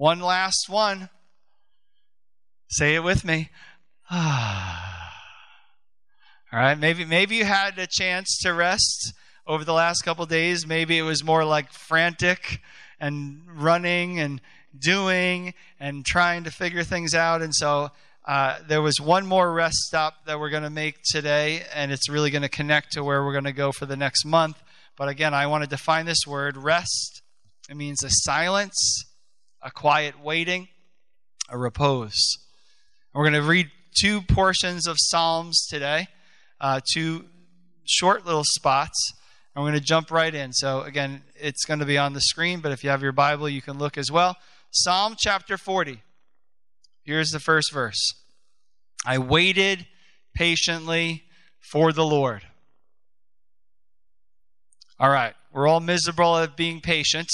One last one. Say it with me. All right, maybe maybe you had a chance to rest over the last couple days. Maybe it was more like frantic and running and doing and trying to figure things out. And so uh, there was one more rest stop that we're going to make today, and it's really going to connect to where we're going to go for the next month. But again, I want to define this word rest. It means a silence, a quiet waiting, a repose. We're going to read two portions of Psalms today, uh, two short little spots. And we're going to jump right in. So, again, it's going to be on the screen, but if you have your Bible, you can look as well. Psalm chapter 40. Here's the first verse I waited patiently for the Lord. All right, we're all miserable at being patient.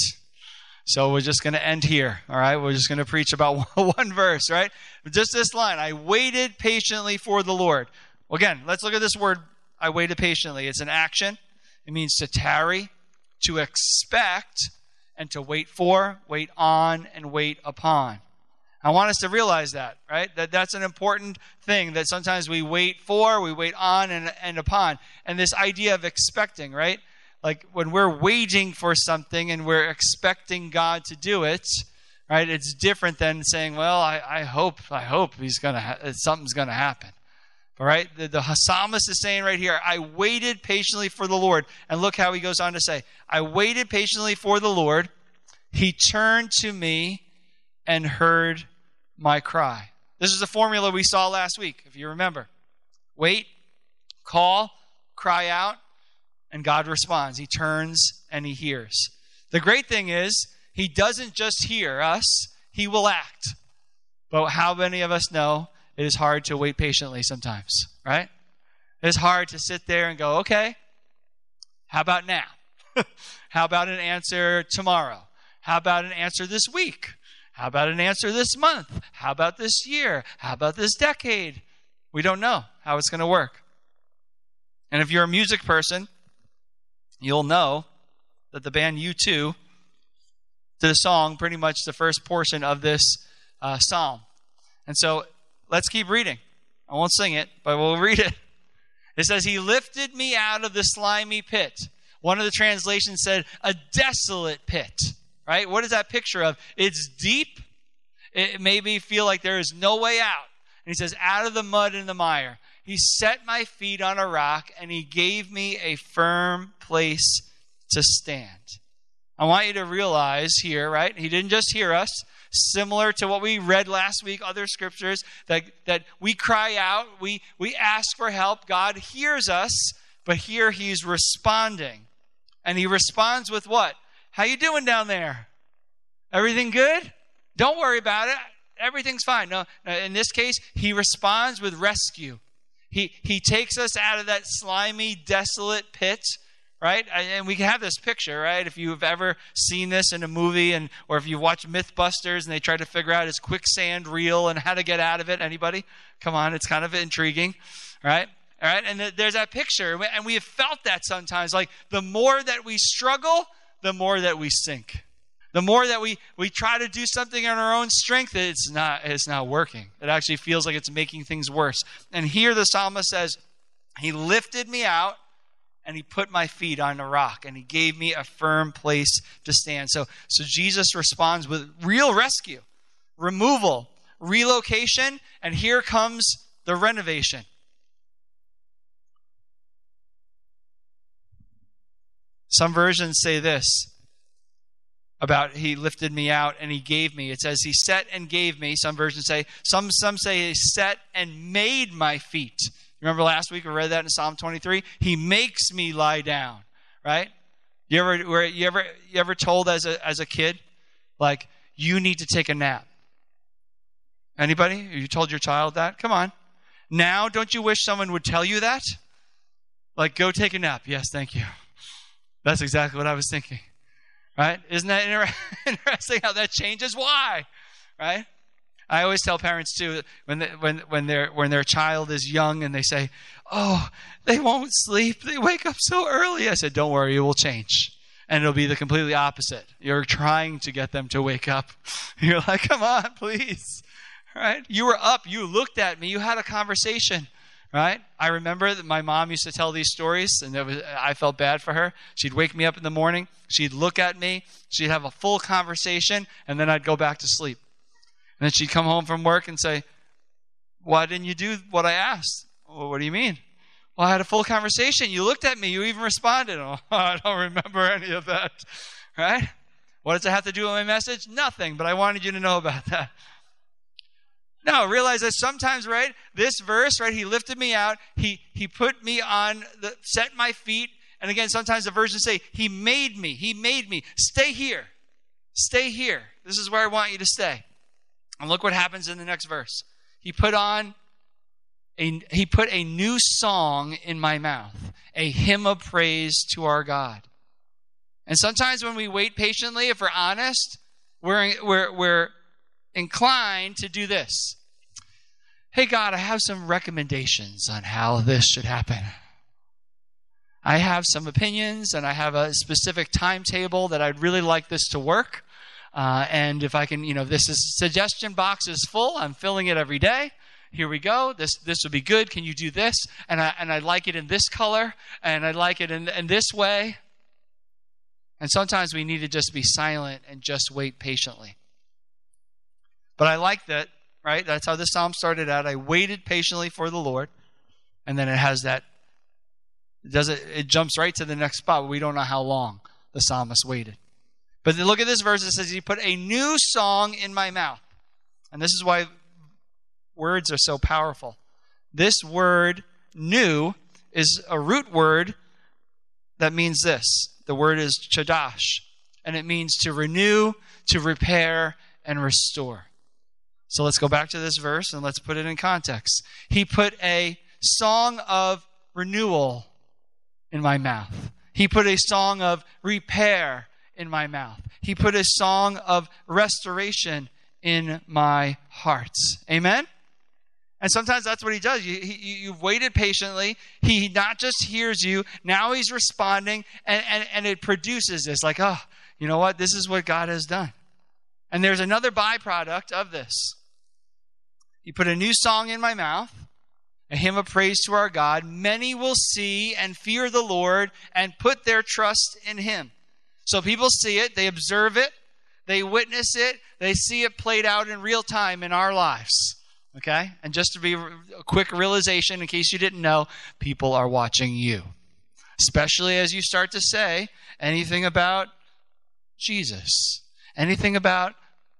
So we're just going to end here. All right, we're just going to preach about one verse, right? Just this line I waited patiently for the Lord. Again, let's look at this word I waited patiently. It's an action, it means to tarry, to expect, and to wait for, wait on, and wait upon. I want us to realize that, right? That that's an important thing that sometimes we wait for, we wait on and, and upon. And this idea of expecting, right? Like when we're waiting for something and we're expecting God to do it, right? It's different than saying, well, I, I hope, I hope he's gonna, ha- something's gonna happen. All right, the, the psalmist is saying right here, I waited patiently for the Lord. And look how he goes on to say, I waited patiently for the Lord. He turned to me and heard my cry. This is a formula we saw last week, if you remember. Wait, call, cry out, and God responds. He turns and he hears. The great thing is, he doesn't just hear us, he will act. But how many of us know it is hard to wait patiently sometimes, right? It's hard to sit there and go, okay, how about now? how about an answer tomorrow? How about an answer this week? How about an answer this month? How about this year? How about this decade? We don't know how it's going to work. And if you're a music person, you'll know that the band U2 did a song, pretty much the first portion of this uh, psalm. And so Let's keep reading. I won't sing it, but we'll read it. It says, He lifted me out of the slimy pit. One of the translations said, a desolate pit, right? What is that picture of? It's deep. It made me feel like there is no way out. And he says, out of the mud and the mire. He set my feet on a rock and he gave me a firm place to stand. I want you to realize here, right? He didn't just hear us, similar to what we read last week, other scriptures, that, that we cry out, we, we ask for help. God hears us, but here he's responding. And he responds with what? How you doing down there? Everything good? Don't worry about it. Everything's fine. No, in this case, he responds with rescue. He, he takes us out of that slimy, desolate pit right? And we can have this picture, right? If you've ever seen this in a movie, and or if you watch MythBusters and they try to figure out is quicksand real and how to get out of it. Anybody? Come on, it's kind of intriguing, right? All right, and there's that picture, and we have felt that sometimes. Like the more that we struggle, the more that we sink. The more that we we try to do something on our own strength, it's not it's not working. It actually feels like it's making things worse. And here the psalmist says, "He lifted me out." and he put my feet on a rock and he gave me a firm place to stand. So, so Jesus responds with real rescue, removal, relocation, and here comes the renovation. Some versions say this about he lifted me out and he gave me. It says he set and gave me. Some versions say, some, some say he set and made my feet. Remember last week we read that in Psalm 23? He makes me lie down, right? You ever, were, you ever, you ever told as a, as a kid, like, you need to take a nap? Anybody? You told your child that? Come on. Now, don't you wish someone would tell you that? Like, go take a nap. Yes, thank you. That's exactly what I was thinking. Right? Isn't that inter- interesting how that changes? Why? Right? I always tell parents too when they, when when their when their child is young and they say, "Oh, they won't sleep. They wake up so early." I said, "Don't worry, it will change. and it'll be the completely opposite. You're trying to get them to wake up. You're like, come on, please. Right? You were up. You looked at me. You had a conversation. Right? I remember that my mom used to tell these stories, and was, I felt bad for her. She'd wake me up in the morning. She'd look at me. She'd have a full conversation, and then I'd go back to sleep. And then she'd come home from work and say, Why didn't you do what I asked? Well, what do you mean? Well, I had a full conversation. You looked at me. You even responded. Oh, I don't remember any of that. Right? What does it have to do with my message? Nothing, but I wanted you to know about that. Now, realize that sometimes, right, this verse, right, he lifted me out, he he put me on the set my feet, and again, sometimes the versions say, He made me, He made me. Stay here. Stay here. This is where I want you to stay. And look what happens in the next verse. He put on a, he put a new song in my mouth, a hymn of praise to our God. And sometimes when we wait patiently, if we're honest, we're, we're, we're inclined to do this. Hey, God, I have some recommendations on how this should happen. I have some opinions and I have a specific timetable that I'd really like this to work. Uh, and if I can, you know, this is suggestion box is full. I'm filling it every day here we go. This this would be good. Can you do this? And I and I like it in this color, and I like it in, in this way. And sometimes we need to just be silent and just wait patiently. But I like that, right? That's how this psalm started out. I waited patiently for the Lord. And then it has that it does it it jumps right to the next spot. We don't know how long the psalmist waited. But look at this verse. It says, He put a new song in my mouth. And this is why words are so powerful. This word, new, is a root word that means this. The word is chadash, and it means to renew, to repair, and restore. So let's go back to this verse and let's put it in context. He put a song of renewal in my mouth. He put a song of repair in my mouth. He put a song of restoration in my heart. Amen? And sometimes that's what he does. You, you, have waited patiently. He not just hears you, now he's responding, and, and, and it produces this like, oh, you know what? This is what God has done. And there's another byproduct of this. He put a new song in my mouth, a hymn of praise to our God. Many will see and fear the Lord and put their trust in him. So people see it, they observe it, they witness it, they see it played out in real time in our lives. Okay? And just to be a quick realization, in case you didn't know, people are watching you. Especially as you start to say anything about Jesus, anything about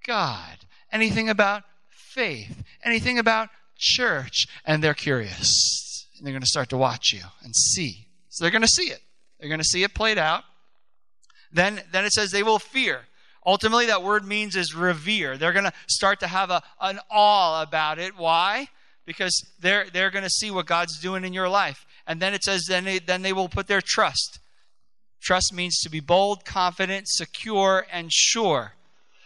God, anything about faith, anything about church, and they're curious. And they're going to start to watch you and see. So they're going to see it. They're going to see it played out. Then, then it says they will fear. Ultimately, that word means is revere. They're going to start to have a, an awe about it. Why? Because they're, they're going to see what God's doing in your life. And then it says, then they, then they will put their trust. Trust means to be bold, confident, secure, and sure.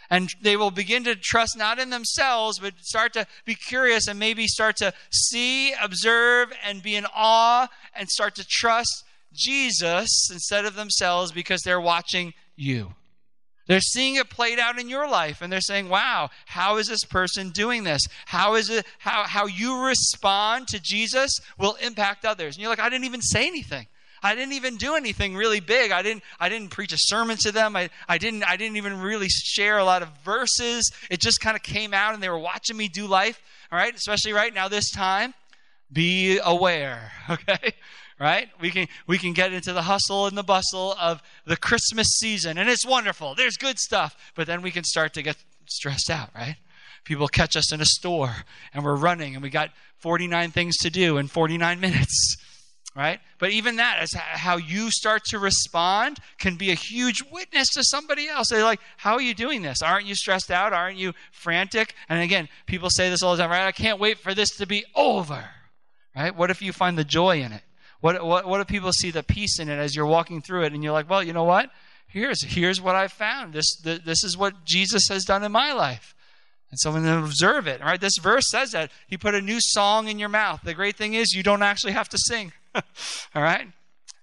And they will begin to trust not in themselves, but start to be curious and maybe start to see, observe, and be in awe and start to trust Jesus instead of themselves because they're watching you. They're seeing it played out in your life and they're saying, wow, how is this person doing this? How is it, how, how you respond to Jesus will impact others. And you're like, I didn't even say anything. I didn't even do anything really big. I didn't, I didn't preach a sermon to them. I, I, didn't, I didn't even really share a lot of verses. It just kind of came out and they were watching me do life. All right. Especially right now, this time, be aware. Okay right? We can we can get into the hustle and the bustle of the Christmas season, and it's wonderful. There's good stuff, but then we can start to get stressed out, right? People catch us in a store and we're running and we got 49 things to do in 49 minutes, right? But even that is how you start to respond can be a huge witness to somebody else. They're like, "How are you doing this? Aren't you stressed out? Aren't you frantic?" And again, people say this all the time, right? I can't wait for this to be over. Right? What if you find the joy in it? What, what, what if people see the peace in it as you're walking through it and you're like, well, you know what? Here's, here's what I found. This, this is what Jesus has done in my life. And someone to observe it. Right? This verse says that He put a new song in your mouth. The great thing is you don't actually have to sing. All right?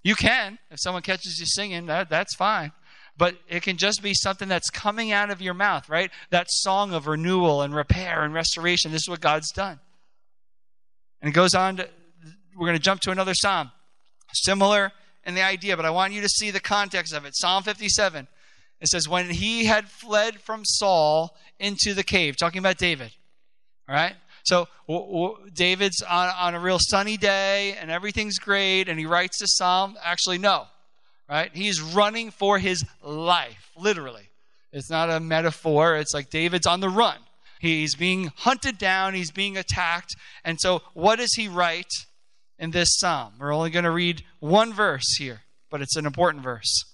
You can. If someone catches you singing, that, that's fine. but it can just be something that's coming out of your mouth, right? That song of renewal and repair and restoration. This is what God's done. And it goes on to, we're going to jump to another psalm. Similar in the idea, but I want you to see the context of it. Psalm 57. It says, When he had fled from Saul into the cave, talking about David. All right? So w- w- David's on, on a real sunny day and everything's great, and he writes this psalm. Actually, no. Right? He's running for his life, literally. It's not a metaphor. It's like David's on the run. He's being hunted down, he's being attacked. And so, what does he write in this psalm? We're only going to read one verse here, but it's an important verse.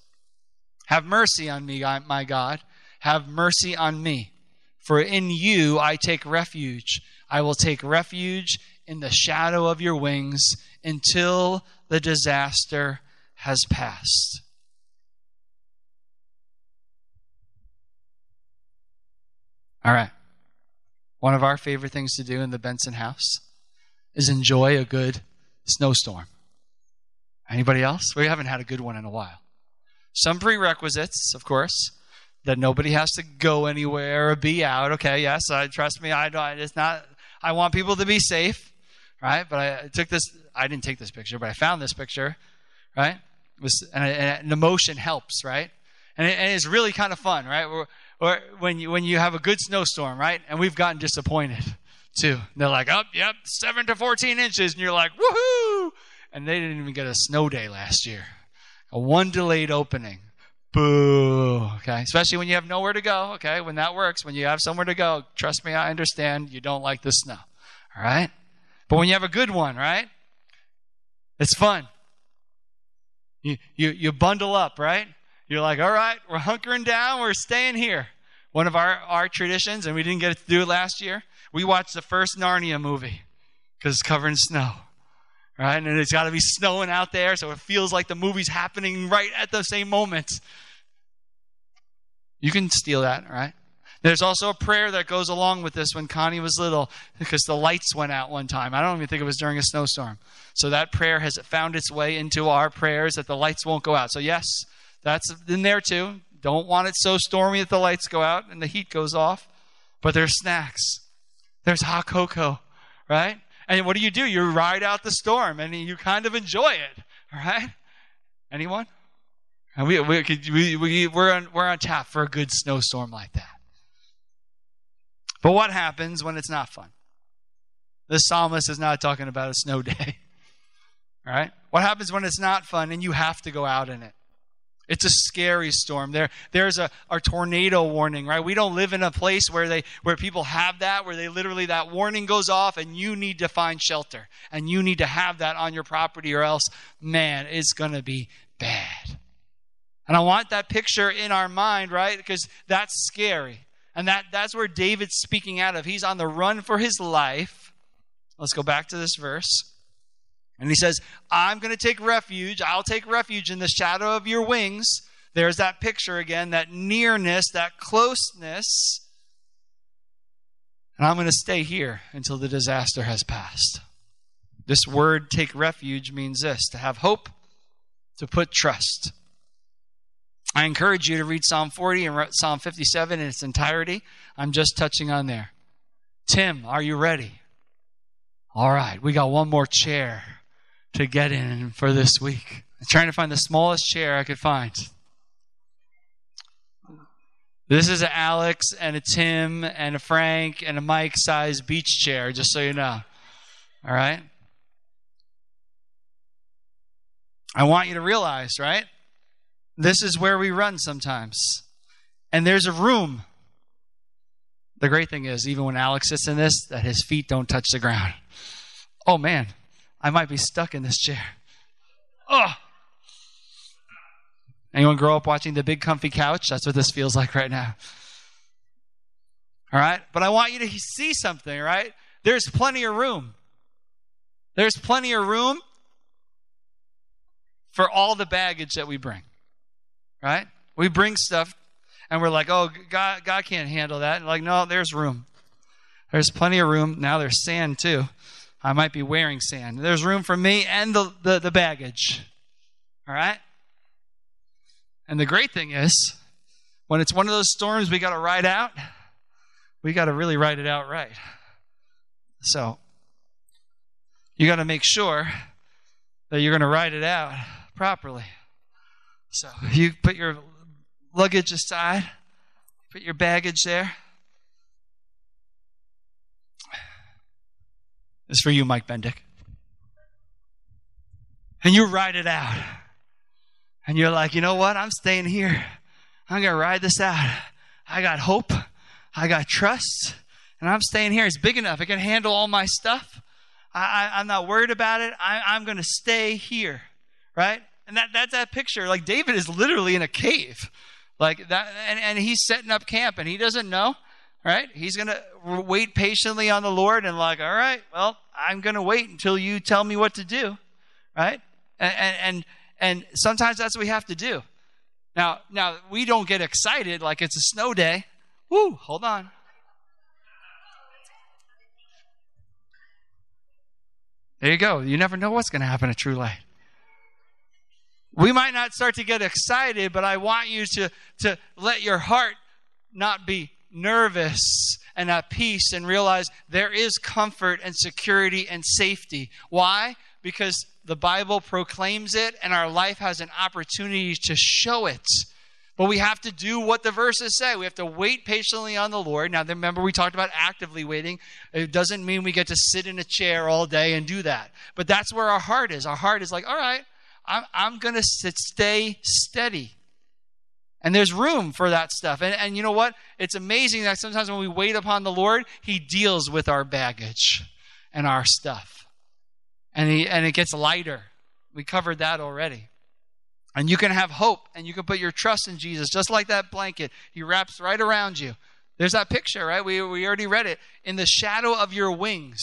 Have mercy on me, my God. Have mercy on me. For in you I take refuge. I will take refuge in the shadow of your wings until the disaster has passed. All right. One of our favorite things to do in the Benson house is enjoy a good snowstorm. Anybody else? We haven't had a good one in a while. Some prerequisites, of course, that nobody has to go anywhere or be out. Okay, yes, I trust me. I don't. It's not. I want people to be safe, right? But I took this. I didn't take this picture, but I found this picture, right? Was and, and emotion helps, right? And, it, and it's really kind of fun, right? Or, or when you when you have a good snowstorm, right? And we've gotten disappointed too. They're like, "Up, oh, yep, seven to fourteen inches," and you're like, "Woohoo!" And they didn't even get a snow day last year a one delayed opening. Boo. Okay. Especially when you have nowhere to go. Okay. When that works, when you have somewhere to go, trust me, I understand you don't like the snow. All right. But when you have a good one, right? It's fun. You, you, you bundle up, right? You're like, all right, we're hunkering down, we're staying here. One of our, our traditions, and we didn't get to do it last year, we watched the first Narnia movie because it's covered in snow right? And it's got to be snowing out there, so it feels like the movie's happening right at the same moment. You can steal that, right? There's also a prayer that goes along with this when Connie was little because the lights went out one time. I don't even think it was during a snowstorm. So that prayer has found its way into our prayers that the lights won't go out. So, yes, that's in there too. Don't want it so stormy that the lights go out and the heat goes off. But there's snacks, there's hot cocoa, right? And what do you do? You ride out the storm and you kind of enjoy it. Right? Anyone? And we, we, we, we, we're, on, we're on tap for a good snowstorm like that. But what happens when it's not fun? The psalmist is not talking about a snow day. Right? What happens when it's not fun and you have to go out in it? It's a scary storm. There, there's a, a tornado warning, right? We don't live in a place where they where people have that, where they literally that warning goes off and you need to find shelter. And you need to have that on your property, or else, man, it's gonna be bad. And I want that picture in our mind, right? Because that's scary. And that, that's where David's speaking out of. He's on the run for his life. Let's go back to this verse. And he says, I'm going to take refuge. I'll take refuge in the shadow of your wings. There's that picture again, that nearness, that closeness. And I'm going to stay here until the disaster has passed. This word, take refuge, means this to have hope, to put trust. I encourage you to read Psalm 40 and Psalm 57 in its entirety. I'm just touching on there. Tim, are you ready? All right, we got one more chair to get in for this week. I'm trying to find the smallest chair I could find. This is an Alex and a Tim and a Frank and a Mike size beach chair, just so you know. All right? I want you to realize, right? This is where we run sometimes. And there's a room. The great thing is, even when Alex sits in this, that his feet don't touch the ground. Oh man, I might be stuck in this chair. Oh. Anyone grow up watching the big comfy couch? That's what this feels like right now. All right? But I want you to see something, right? There's plenty of room. There's plenty of room for all the baggage that we bring. Right? We bring stuff and we're like, oh, God, God can't handle that. And like, no, there's room. There's plenty of room. Now there's sand too. I might be wearing sand. There's room for me and the, the, the baggage. All right? And the great thing is, when it's one of those storms we got to ride out, we got to really ride it out right. So, you got to make sure that you're going to ride it out properly. So, you put your luggage aside, put your baggage there. Is for you, Mike Bendick. And you ride it out. And you're like, you know what? I'm staying here. I'm going to ride this out. I got hope. I got trust. And I'm staying here. It's big enough. I can handle all my stuff. I, am not worried about it. I, am going to stay here. Right? And that, that's that picture. Like David is literally in a cave. Like that. And, and he's setting up camp and he doesn't know. Right? He's going to wait patiently on the Lord and, like, all right, well, I'm going to wait until you tell me what to do. Right? And, and, and sometimes that's what we have to do. Now, now we don't get excited like it's a snow day. Woo, hold on. There you go. You never know what's going to happen at True Light. We might not start to get excited, but I want you to, to let your heart not be nervous and at peace and realize there is comfort and security and safety. Why? Because the Bible proclaims it, and our life has an opportunity to show it. But we have to do what the verses say. We have to wait patiently on the Lord. Now, remember, we talked about actively waiting. It doesn't mean we get to sit in a chair all day and do that. But that's where our heart is. Our heart is like, all right, I'm, I'm going to stay steady. And there's room for that stuff. And, and you know what? It's amazing that sometimes when we wait upon the Lord, He deals with our baggage and our stuff and, he, and it gets lighter. We covered that already. And you can have hope and you can put your trust in Jesus, just like that blanket. He wraps right around you. There's that picture, right? We, we already read it. In the shadow of your wings.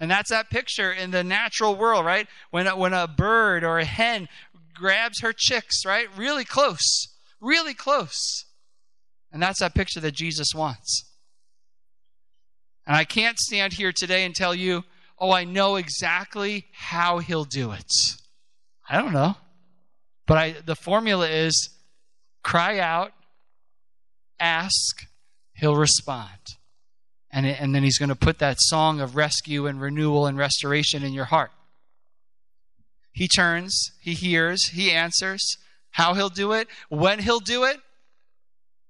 And that's that picture in the natural world, right? When, when a bird or a hen grabs her chicks, right? Really close, really close. And that's that picture that Jesus wants. And I can't stand here today and tell you, oh, I know exactly how he'll do it. I don't know. But I, the formula is cry out, ask, he'll respond. And, it, and then he's going to put that song of rescue and renewal and restoration in your heart. He turns, he hears, he answers. How he'll do it, when he'll do it,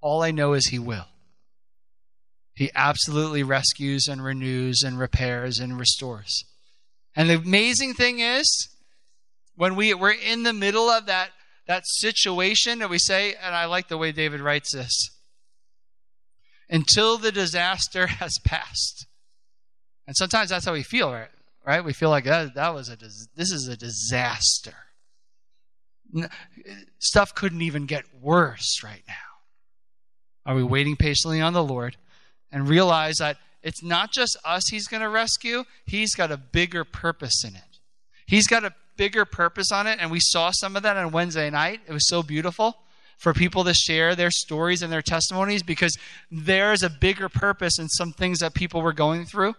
all I know is he will. He absolutely rescues and renews and repairs and restores. And the amazing thing is, when we, we're in the middle of that, that situation and we say, and I like the way David writes this until the disaster has passed. And sometimes that's how we feel, right? Right? We feel like that, that was a this is a disaster. Stuff couldn't even get worse right now. Are we waiting patiently on the Lord? and realize that it's not just us he's going to rescue, he's got a bigger purpose in it. He's got a bigger purpose on it, and we saw some of that on Wednesday night. It was so beautiful for people to share their stories and their testimonies because there's a bigger purpose in some things that people were going through.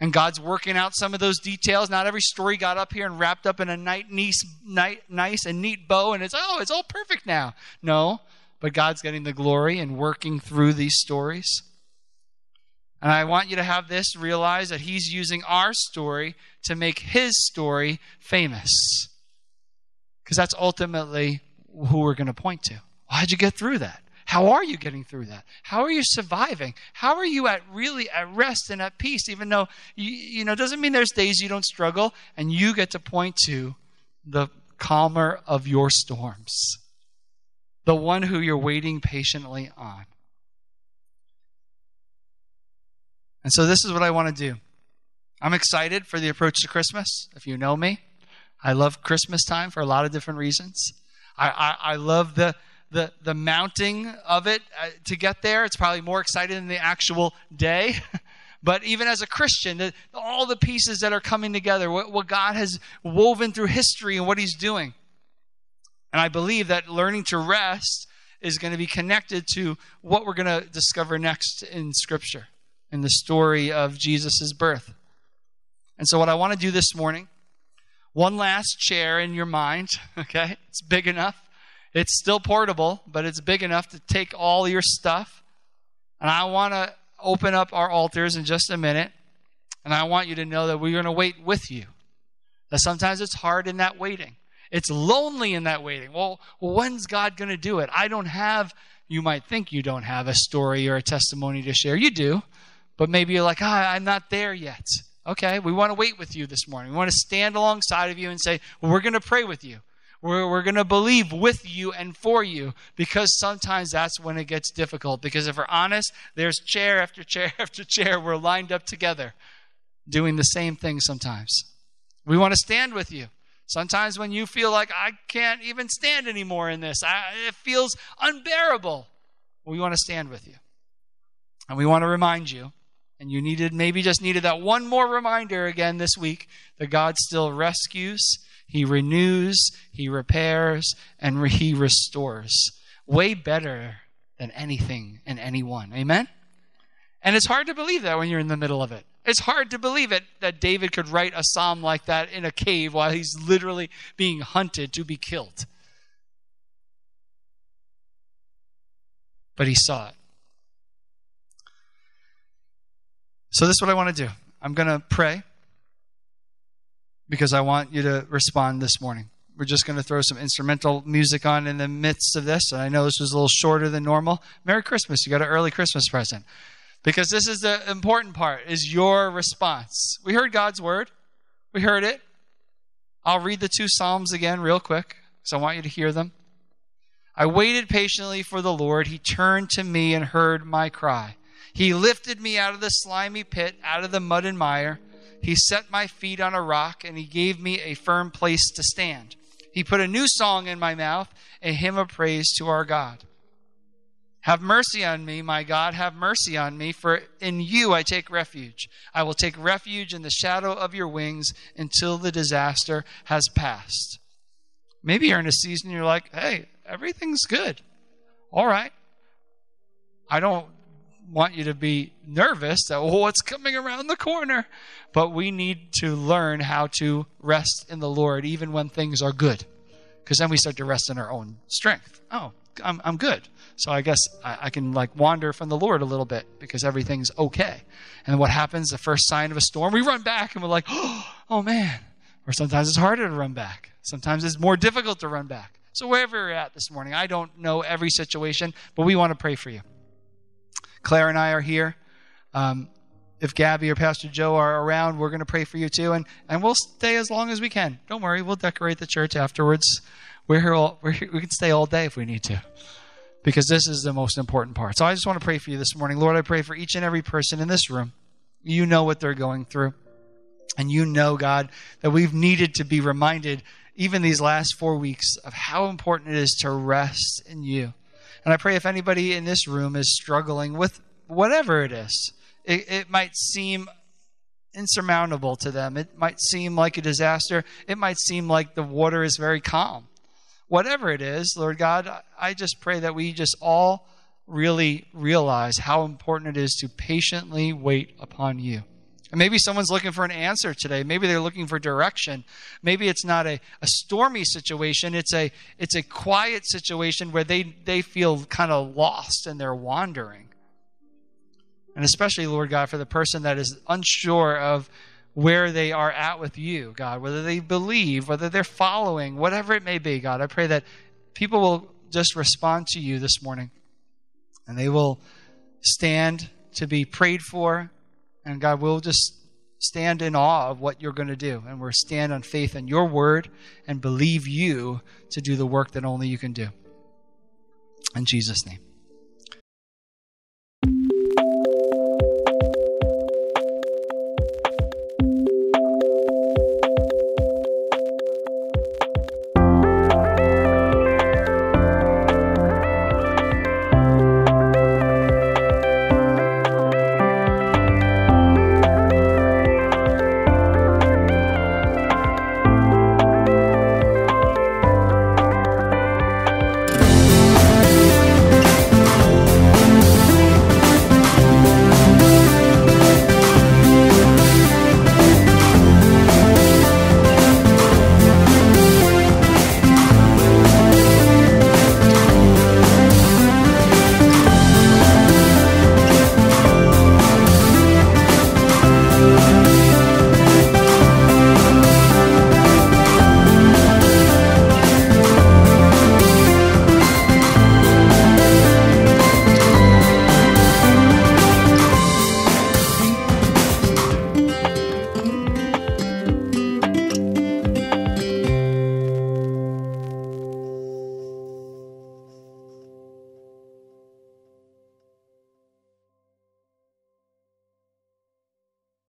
And God's working out some of those details. Not every story got up here and wrapped up in a nice, nice and neat bow, and it's, oh, it's all perfect now. No, but God's getting the glory and working through these stories. And I want you to have this realize that he's using our story to make his story famous. Because that's ultimately who we're going to point to. How'd you get through that? How are you getting through that? How are you surviving? How are you at really at rest and at peace, even though you, you know, doesn't mean there's days you don't struggle and you get to point to the calmer of your storms, the one who you're waiting patiently on. And so this is what I want to do. I'm excited for the approach to Christmas. If you know me, I love Christmas time for a lot of different reasons. I, I, I love the, the, the mounting of it uh, to get there. It's probably more exciting than the actual day. but even as a Christian, the, all the pieces that are coming together, what, what God has woven through history and what He's doing. And I believe that learning to rest is going to be connected to what we're going to discover next in Scripture in the story of Jesus' birth. And so, what I want to do this morning, one last chair in your mind, okay? It's big enough. It's still portable, but it's big enough to take all your stuff. And I want to open up our altars in just a minute. And I want you to know that we're going to wait with you. That sometimes it's hard in that waiting. It's lonely in that waiting. Well, when's God going to do it? I don't have, you might think you don't have a story or a testimony to share. You do. But maybe you're like, ah, I'm not there yet. Okay, we want to wait with you this morning. We want to stand alongside of you and say, well, we're going to pray with you. We're, we're going to believe with you and for you because sometimes that's when it gets difficult. Because if we're honest, there's chair after chair after chair. We're lined up together doing the same thing sometimes. We want to stand with you. Sometimes when you feel like I can't even stand anymore in this, I, it feels unbearable. We want to stand with you. And we want to remind you, and you needed maybe just needed that one more reminder again this week that God still rescues, He renews, He repairs, and He restores. Way better than anything and anyone. Amen? And it's hard to believe that when you're in the middle of it. It's hard to believe it that David could write a psalm like that in a cave while he's literally being hunted to be killed. But he saw it. So, this is what I want to do. I'm going to pray because I want you to respond this morning. We're just going to throw some instrumental music on in the midst of this. And I know this was a little shorter than normal. Merry Christmas. You got an early Christmas present because this is the important part is your response we heard god's word we heard it i'll read the two psalms again real quick because i want you to hear them i waited patiently for the lord he turned to me and heard my cry he lifted me out of the slimy pit out of the mud and mire he set my feet on a rock and he gave me a firm place to stand he put a new song in my mouth a hymn of praise to our god have mercy on me, my God, have mercy on me, for in you I take refuge. I will take refuge in the shadow of your wings until the disaster has passed. Maybe you're in a season you're like, hey, everything's good. All right. I don't want you to be nervous that, oh, what's coming around the corner? But we need to learn how to rest in the Lord even when things are good. Because then we start to rest in our own strength. Oh, I'm, I'm good. So I guess I, I, can like wander from the Lord a little bit because everything's okay. And what happens the first sign of a storm? We run back and we're like, oh man. Or sometimes it's harder to run back. Sometimes it's more difficult to run back. So wherever you're at this morning, I don't know every situation, but we want to pray for you. Claire and I are here. Um, if Gabby or Pastor Joe are around, we're going to pray for you too, and and we'll stay as long as we can. Don't worry, we'll decorate the church afterwards. We're here all, we're here, we can stay all day if we need to. Because this is the most important part. So I just want to pray for you this morning. Lord, I pray for each and every person in this room. You know what they're going through. And you know, God, that we've needed to be reminded, even these last four weeks, of how important it is to rest in you. And I pray if anybody in this room is struggling with whatever it is, it, it might seem insurmountable to them. It might seem like a disaster. It might seem like the water is very calm whatever it is, Lord God, I just pray that we just all really realize how important it is to patiently wait upon you. And maybe someone's looking for an answer today. Maybe they're looking for direction. Maybe it's not a, a stormy situation. It's a it's a quiet situation where they, they feel kind of lost and they're wandering. And especially, Lord God, for the person that is unsure of where they are at with you, God, whether they believe, whether they're following, whatever it may be, God. I pray that people will just respond to you this morning and they will stand to be prayed for. And God, we'll just stand in awe of what you're going to do. And we'll stand on faith in your word and believe you to do the work that only you can do. In Jesus' name.